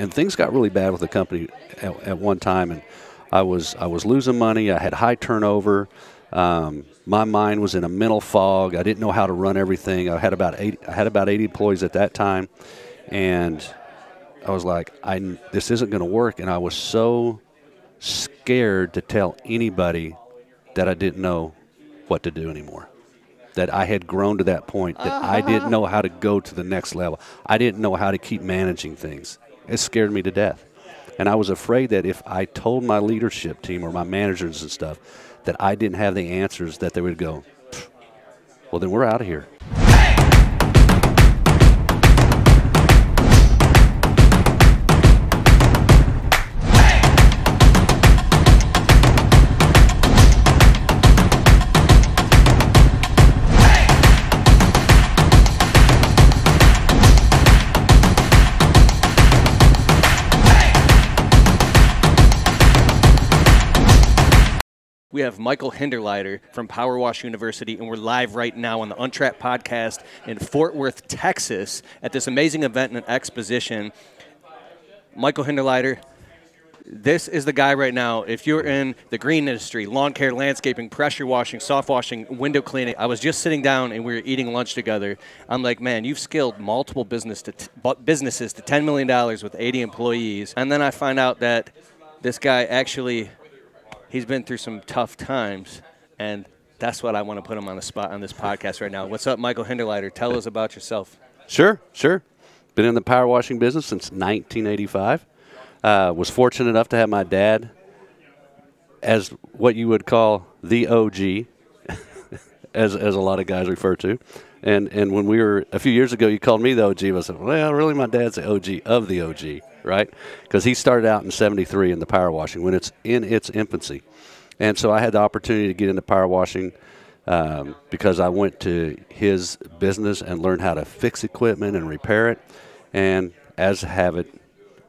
and things got really bad with the company at, at one time, and I was I was losing money. I had high turnover. Um, my mind was in a mental fog. I didn't know how to run everything. I had about 80, I had about 80 employees at that time, and I was like, I this isn't going to work. And I was so scared to tell anybody that I didn't know what to do anymore. That I had grown to that point that uh-huh. I didn't know how to go to the next level. I didn't know how to keep managing things. It scared me to death. And I was afraid that if I told my leadership team or my managers and stuff that I didn't have the answers, that they would go, well, then we're out of here. We have Michael Hinderliter from Power Wash University, and we're live right now on the Untrapped podcast in Fort Worth, Texas, at this amazing event and exposition. Michael Hinderliter, this is the guy right now. If you're in the green industry, lawn care, landscaping, pressure washing, soft washing, window cleaning, I was just sitting down and we were eating lunch together. I'm like, man, you've scaled multiple business to businesses to $10 million with 80 employees. And then I find out that this guy actually he's been through some tough times, and that's what I want to put him on the spot on this podcast right now. What's up, Michael Hinderliter? Tell us about yourself. Sure, sure. Been in the power washing business since 1985. Uh, was fortunate enough to have my dad as what you would call the OG, as, as a lot of guys refer to. And and when we were a few years ago, you called me the OG. I said, well, really, my dad's the OG of the OG right? Because he started out in 73 in the power washing when it's in its infancy. And so I had the opportunity to get into power washing um, because I went to his business and learned how to fix equipment and repair it. And as have it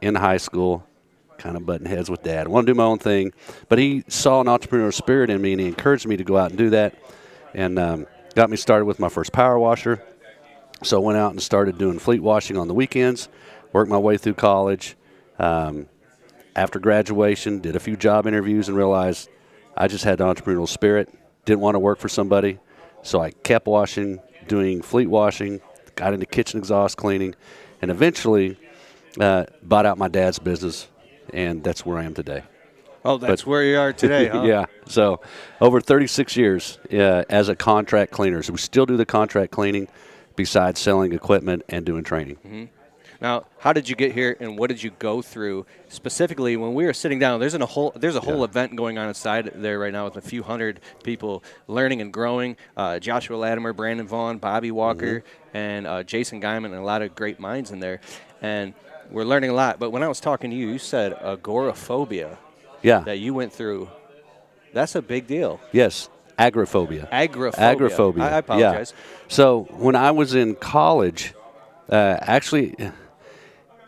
in high school, kind of butting heads with dad. I want to do my own thing. But he saw an entrepreneurial spirit in me and he encouraged me to go out and do that and um, got me started with my first power washer. So I went out and started doing fleet washing on the weekends worked my way through college. Um, after graduation, did a few job interviews and realized I just had the entrepreneurial spirit. Didn't want to work for somebody, so I kept washing, doing fleet washing, got into kitchen exhaust cleaning, and eventually uh, bought out my dad's business, and that's where I am today. Oh, that's but, where you are today, huh? yeah. So, over 36 years uh, as a contract cleaner. So we still do the contract cleaning, besides selling equipment and doing training. Mm-hmm. Now, how did you get here, and what did you go through specifically when we were sitting down? There's a whole there's a whole yeah. event going on inside there right now with a few hundred people learning and growing. Uh, Joshua Latimer, Brandon Vaughn, Bobby Walker, mm-hmm. and uh, Jason Guyman, and a lot of great minds in there. And we're learning a lot. But when I was talking to you, you said agoraphobia. Yeah. That you went through. That's a big deal. Yes. Agoraphobia. Agoraphobia. Agoraphobia. I, I apologize. Yeah. So when I was in college, uh, actually,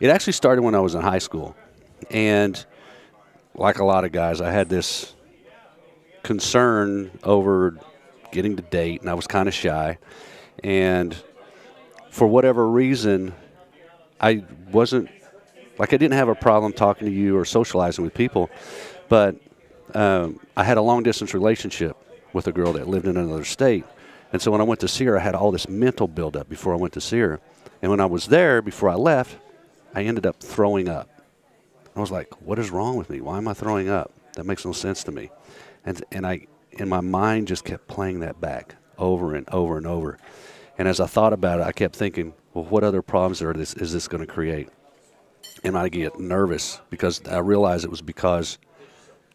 it actually started when I was in high school. And like a lot of guys, I had this concern over getting to date, and I was kind of shy. And for whatever reason, I wasn't like I didn't have a problem talking to you or socializing with people, but um, I had a long distance relationship with a girl that lived in another state. And so when I went to see her, I had all this mental buildup before I went to see her. And when I was there, before I left, I ended up throwing up. I was like, what is wrong with me? Why am I throwing up? That makes no sense to me. And, and I, in my mind, just kept playing that back over and over and over. And as I thought about it, I kept thinking, well, what other problems are this, is this going to create? And I get nervous because I realized it was because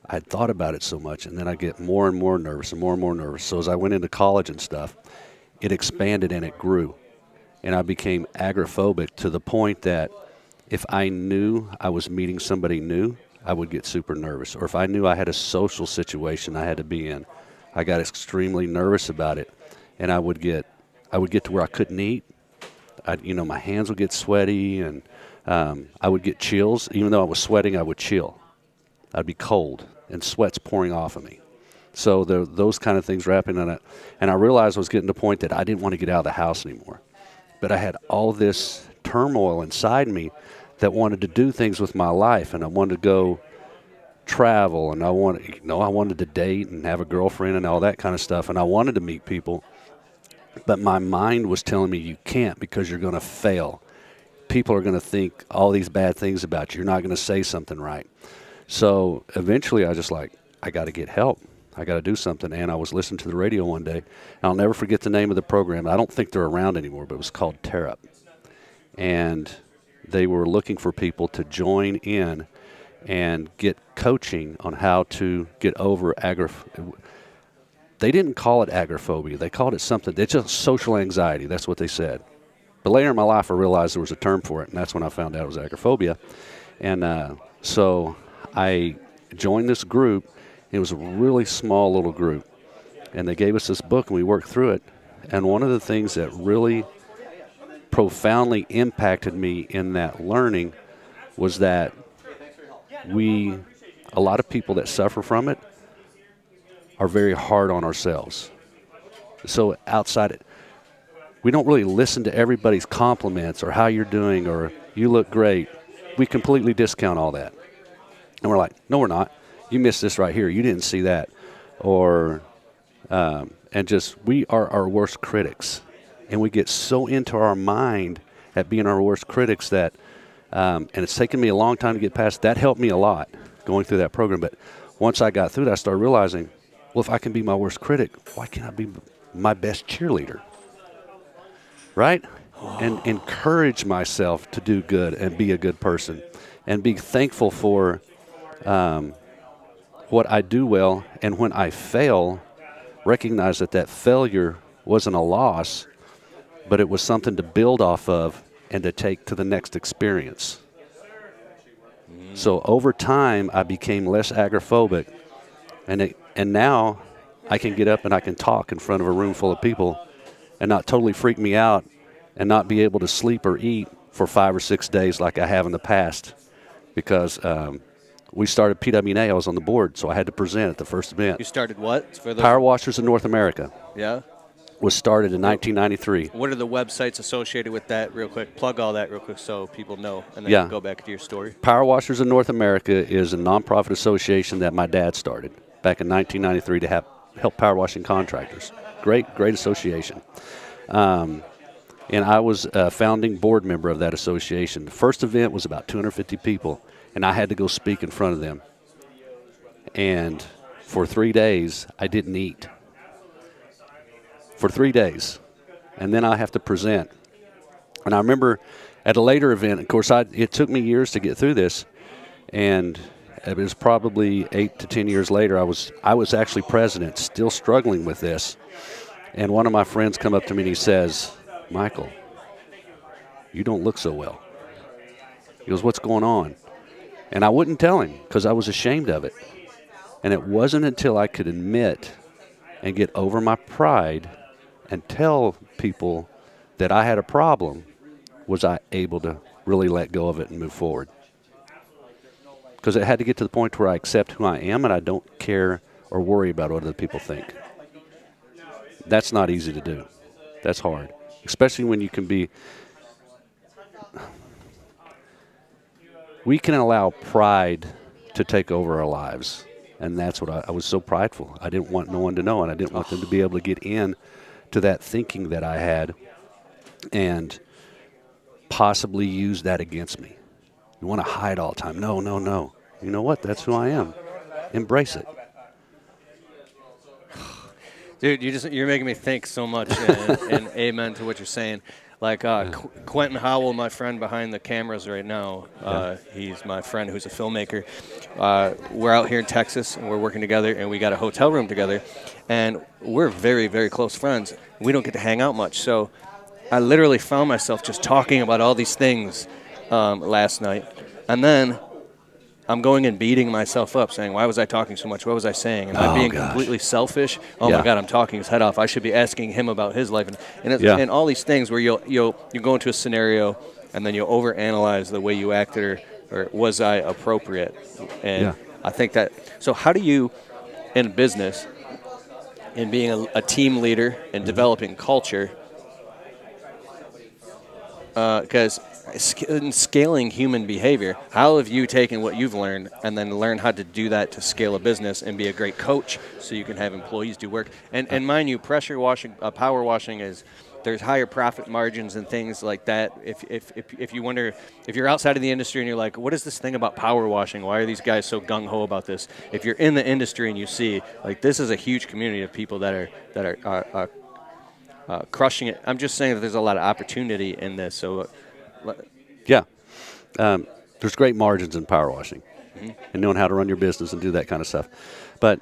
I had thought about it so much. And then I get more and more nervous and more and more nervous. So as I went into college and stuff, it expanded and it grew. And I became agoraphobic to the point that – if I knew I was meeting somebody new, I would get super nervous. Or if I knew I had a social situation I had to be in, I got extremely nervous about it, and I would get I would get to where I couldn't eat. I, you know, my hands would get sweaty, and um, I would get chills. Even though I was sweating, I would chill. I'd be cold, and sweat's pouring off of me. So the, those kind of things were happening, and I, and I realized I was getting to the point that I didn't want to get out of the house anymore. But I had all this turmoil inside me that wanted to do things with my life, and I wanted to go travel, and I wanted, you know, I wanted to date and have a girlfriend and all that kind of stuff, and I wanted to meet people, but my mind was telling me you can't because you're going to fail. People are going to think all these bad things about you. You're not going to say something right. So eventually, I just like, I got to get help. I got to do something. And I was listening to the radio one day, I'll never forget the name of the program. I don't think they're around anymore, but it was called Tear Up. And they were looking for people to join in and get coaching on how to get over agoraphobia. They didn't call it agoraphobia. They called it something. It's just social anxiety. That's what they said. But later in my life, I realized there was a term for it, and that's when I found out it was agoraphobia. And uh, so I joined this group. It was a really small little group, and they gave us this book, and we worked through it. And one of the things that really profoundly impacted me in that learning was that we, a lot of people that suffer from it, are very hard on ourselves. So outside it, we don't really listen to everybody's compliments or how you're doing or you look great. We completely discount all that. And we're like, no, we're not. You missed this right here. You didn't see that. Or, um, and just, we are our worst critics. And we get so into our mind at being our worst critics that, um, and it's taken me a long time to get past. That helped me a lot going through that program. But once I got through that, I started realizing, well, if I can be my worst critic, why can't I be my best cheerleader? Right? And encourage myself to do good and be a good person and be thankful for um, what I do well. And when I fail, recognize that that failure wasn't a loss, but it was something to build off of and to take to the next experience. So over time, I became less agoraphobic, and it, and now I can get up and I can talk in front of a room full of people, and not totally freak me out, and not be able to sleep or eat for five or six days like I have in the past, because um, we started PWNA. I was on the board, so I had to present at the first event. You started what? For the Power Washers of North America Yeah. Was started in 1993. What are the websites associated with that, real quick? Plug all that real quick so people know, and then Yeah. go back to your story. Power Washers of North America is a nonprofit association that my dad started back in 1993 to have, help power washing contractors. Great, great association. Um, and I was a founding board member of that association. The first event was about 250 people, and I had to go speak in front of them. And for three days, I didn't eat. For three days. And then I have to present. And I remember at a later event, of course, I, it took me years to get through this, and it was probably eight to ten years later. I was I was actually president, still struggling with this, and one of my friends come up to me and he says, "Michael, you don't look so well." He goes, "What's going on?" And I wouldn't tell him because I was ashamed of it, and it wasn't until I could admit and get over my pride and tell people that I had a problem was I able to really let go of it and move forward. Because it had to get to the point where I accept who I am and I don't care or worry about what other people think. That's not easy to do. That's hard, especially when you can be. We can allow pride to take over our lives. And that's what I, I was so prideful. I didn't want no one to know, and I didn't want them to be able to get in to that thinking that I had and possibly use that against me. You want to hide all the time. No, no, no. You know what? That's who I am. Embrace it. Dude, you just you're making me think so much, and, and amen to what you're saying. Like uh, Qu- Quentin Howell, my friend behind the cameras right now, uh, he's my friend who's a filmmaker. Uh, we're out here in Texas and we're working together, and we got a hotel room together, and we're very, very close friends. We don't get to hang out much, so I literally found myself just talking about all these things um, last night, and then I'm going and beating myself up, saying, "Why was I talking so much? What was I saying? Am I Oh, being gosh. completely selfish? Oh Yeah. my God, I'm talking his head off. I should be asking him about his life, and and, it's, Yeah. and all these things where you'll you'll you go into a scenario, and then you'll overanalyze the way you acted, or, or was I appropriate? And Yeah. I think that. So how do you, in business, in being a, a team leader and mm-hmm. developing culture, uh, because sc- in scaling human behavior. How have you taken what you've learned and then learned how to do that to scale a business and be a great coach so you can have employees do work? And, and mind you, pressure washing, uh, power washing is there's higher profit margins and things like that. If, if, if, if you wonder, if you're outside of the industry and you're like, what is this thing about power washing? Why are these guys so gung ho about this? If you're in the industry and you see, like, this is a huge community of people that are, that are, are, are uh, crushing it. I'm just saying that there's a lot of opportunity in this. So, uh, Yeah. Um, there's great margins in power washing and knowing how to run your business and do that kind of stuff. But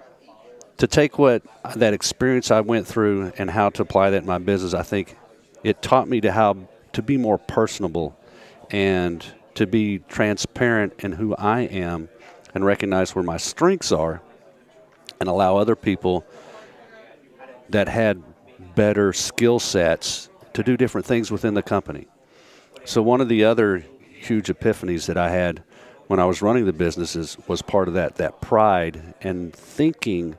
to take what that experience I went through and how to apply that in my business, I think it taught me to how to be more personable and to be transparent in who I am and recognize where my strengths are and allow other people that had better skill sets to do different things within the company. So one of the other huge epiphanies that I had when I was running the businesses was part of that that pride and thinking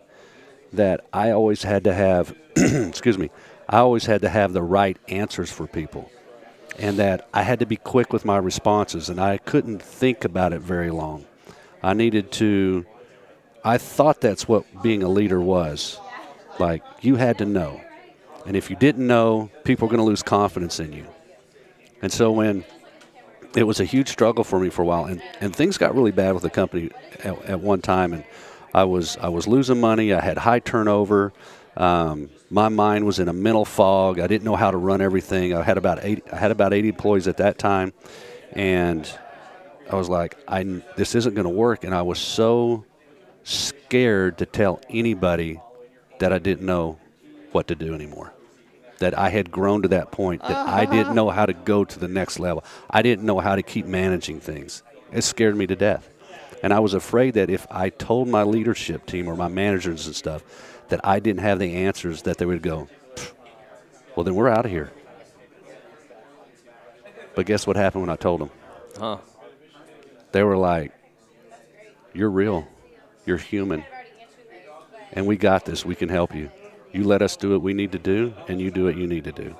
that I always had to have excuse me, I always had to have the right answers for people. And that I had to be quick with my responses and I couldn't think about it very long. I needed to I thought that's what being a leader was. Like you had to know. And if you didn't know, people were going to lose confidence in you. And so when it was a huge struggle for me for a while, and, and things got really bad with the company at, at one time, and I was I was losing money. I had high turnover. Um, my mind was in a mental fog. I didn't know how to run everything. I had about 80, I had about 80 employees at that time, and I was like, I this isn't going to work. And I was so scared to tell anybody that I didn't know what to do anymore. That I had grown to that point that I didn't uh-huh. know how to go to the next level. I didn't know how to keep managing things. It scared me to death. And I was afraid that if I told my leadership team or my managers and stuff that I didn't have the answers, that they would go, well, then we're out of here. But guess what happened when I told them? huh? They were like, you're real. You're human. And we got this. We can help you. You let us do what we need to do, and you do what you need to do.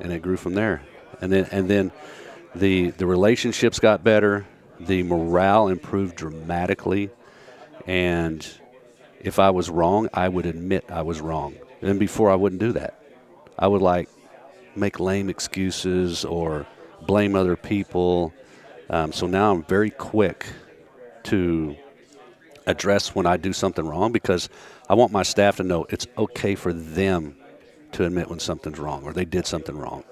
And it grew from there. And then, and then the, the relationships got better. The morale improved dramatically. And if I was wrong, I would admit I was wrong. And before, I wouldn't do that. I would like make lame excuses or blame other people. Um, so now I'm very quick to address when I do something wrong because I want my staff to know it's okay for them to admit when something's wrong or they did something wrong.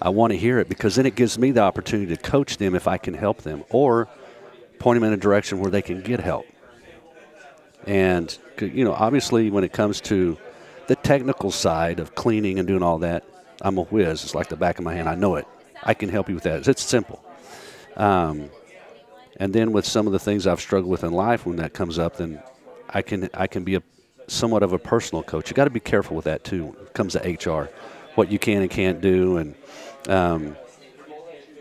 I want to hear it because then it gives me the opportunity to coach them if I can help them or point them in a direction where they can get help. And, you know, obviously when it comes to the technical side of cleaning and doing all that, I'm a whiz. It's like the back of my hand. I know it. I can help you with that. It's simple. Um, and then with some of the things I've struggled with in life, when that comes up, then I can I can be a somewhat of a personal coach. You got to be careful with that too. When it comes to HR, what you can and can't do, and um,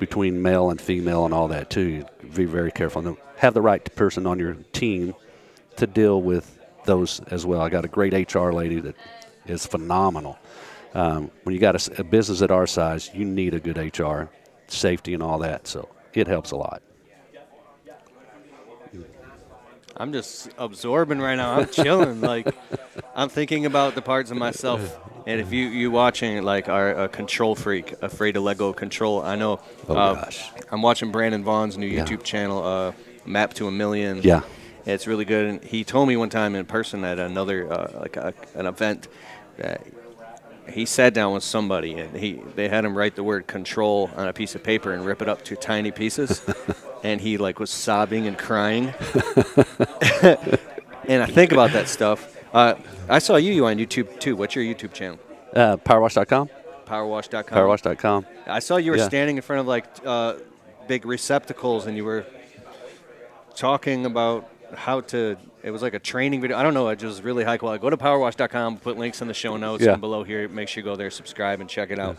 between male and female and all that too. You be very careful and have the right person on your team to deal with those as well. I got a great HR lady that is phenomenal. Um, when you got a business at our size, you need a good HR, safety, and all that. So it helps a lot. I'm just absorbing right now. I'm chilling. like, I'm thinking about the parts of myself. And if you you watching like our uh, control freak, afraid to let go of control, I know. Oh, uh, gosh. I'm watching Brandon Vaughn's new Yeah. YouTube channel, uh, Map to a Million. Yeah. It's really good. And he told me one time in person at another uh, like a, an event that he sat down with somebody and he they had him write the word control on a piece of paper and rip it up to tiny pieces. and he like was sobbing and crying. and I think about that stuff. Uh, I saw you—you on YouTube too. What's your YouTube channel? Uh, powerwash.com. Powerwash.com. Powerwash.com. I saw you were Yeah. standing in front of like uh, big receptacles, and you were talking about how to. It was like a training video. I don't know. It was really high quality. Go to powerwash.com. Put links in the show notes Yeah. and below here. Make sure you go there, subscribe, and check it out.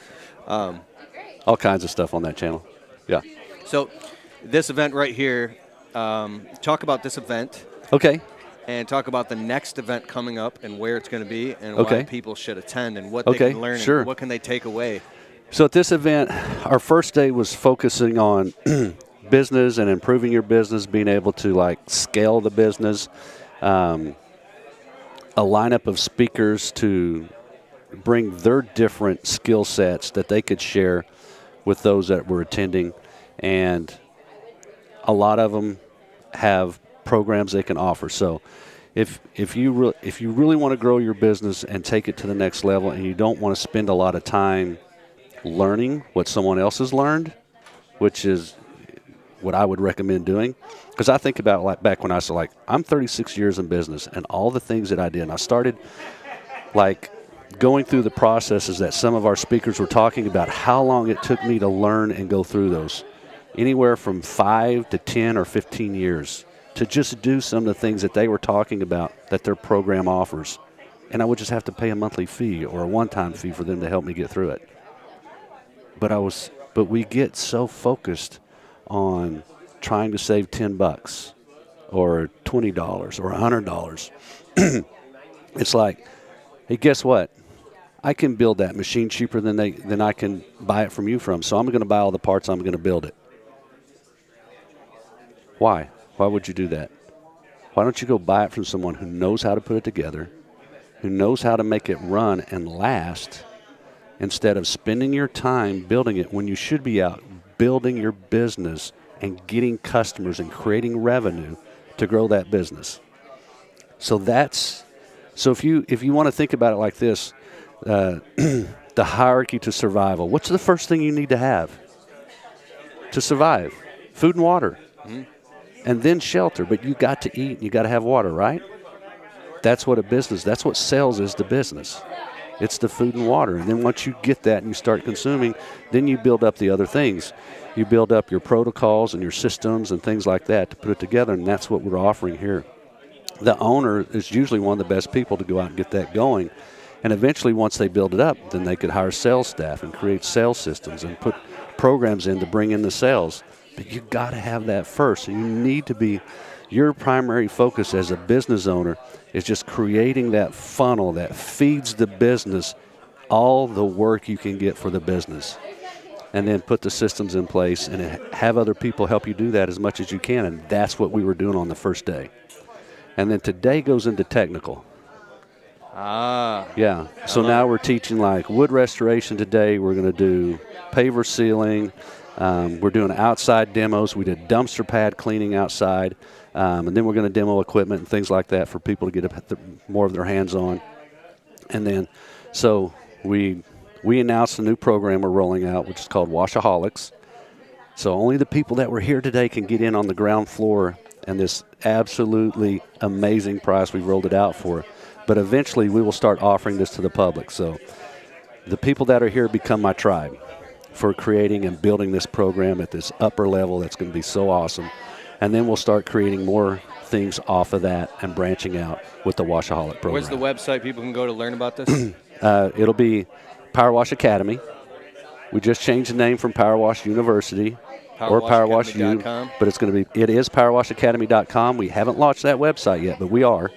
All kinds of stuff on that channel. Yeah. So, this event right here. Um, talk about this event Okay. and talk about the next event coming up and where it's going to be and why people should attend and what Okay, they can learn sure. and what can they take away. So at this event, our first day was focusing on business and improving your business, being able to like scale the business. Um, a lineup of speakers to bring their different skill sets that they could share with those that were attending, and a lot of them have programs they can offer. So, if if you if you really want to grow your business and take it to the next level, and you don't want to spend a lot of time learning what someone else has learned, which is what I would recommend doing, because I think about like back when I was like I'm 36 years in business and all the things that I did. And I started like going through the processes that some of our speakers were talking about, how long it took me to learn and go through those, anywhere from five to 10 or 15 years to just do some of the things that they were talking about that their program offers. And I would just have to pay a monthly fee or a one-time fee for them to help me get through it. But I was, but we get so focused on trying to save 10 bucks or $20 or $100. it's like, hey, guess what? I can build that machine cheaper than they than I can buy it from you from. So I'm going to buy all the parts. I'm going to build it. Why? Why would you do that? Why don't you go buy it from someone who knows how to put it together, who knows how to make it run and last, instead of spending your time building it when you should be out building your business and getting customers and creating revenue to grow that business. So that's so if you if you want to think about it like this, uh, the hierarchy to survival. What's the first thing you need to have to survive? Food and water, mm-hmm. and then shelter. But you got to eat. And you got to have water, right? That's what a business. That's what sales is to business. It's the food and water. And then once you get that and you start consuming, then you build up the other things. You build up your protocols and your systems and things like that to put it together, and that's what we're offering here. The owner is usually one of the best people to go out and get that going. And eventually, once they build it up, then they could hire sales staff and create sales systems and put programs in to bring in the sales. But you got to have that first. So you need to be your primary focus as a business owner is just creating that funnel that feeds the business all the work you can get for the business. And then put the systems in place and have other people help you do that as much as you can. And that's what we were doing on the first day. And then today goes into technical. Ah. Yeah. So now we're teaching like wood restoration today. We're going to do paver sealing. Um, we're doing outside demos. We did dumpster pad cleaning outside. Um, and then we're going to demo equipment and things like that for people to get the, more of their hands on. And then, so we we announced a new program we're rolling out, which is called Washaholics. So only the people that were here today can get in on the ground floor and this absolutely amazing price we've rolled it out for. But eventually, we will start offering this to the public. So the people that are here become my tribe for creating and building this program at this upper level that's going to be so awesome and then we'll start creating more things off of that and branching out with the Washaholic program. Where's the website people can go to learn about this? uh, it'll be Power Wash Academy. We just changed the name from Power Wash University Power or Power Wash U, but it's going to be it is powerwashacademy.com. We haven't launched that website yet, but we are,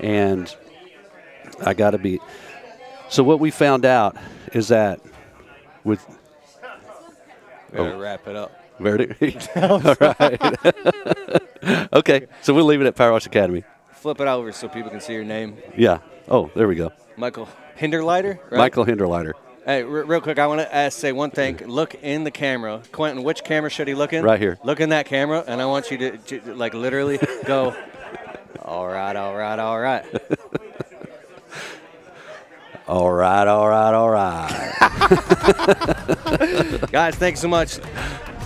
and I got to be. So what we found out is that with. Better oh, wrap it up. Verdict. All right. okay, so we'll leave it at Power Wash Academy. Flip it over so people can see your name. Yeah. Oh, there we go. Michael Hinderliter. Right? Michael Hinderliter. Hey, r- real quick, I want to ask, say one thing. Look in the camera, Quentin. Which camera should he look in? Right here. Look in that camera, and I want you to, to like literally go. all right, all right, all right. All right, all right, all right. Guys, thanks so much.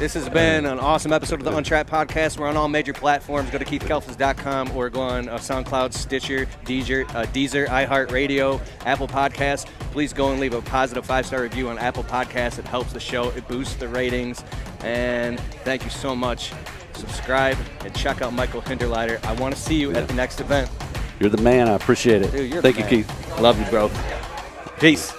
This has been an awesome episode of the Untrapped Podcast. We're on all major platforms. Go to keithkalfas.com or go on uh, SoundCloud, Stitcher, Deezer, uh, Deezer, iHeartRadio, Apple Podcasts. Please go and leave a positive five star review on Apple Podcasts. It helps the show, it boosts the ratings. And thank you so much. Subscribe and check out Michael Hinderliter. I want to see you at the next event. You're the man. I appreciate it. Dude, Thank you, Keith. Love you, bro. Peace.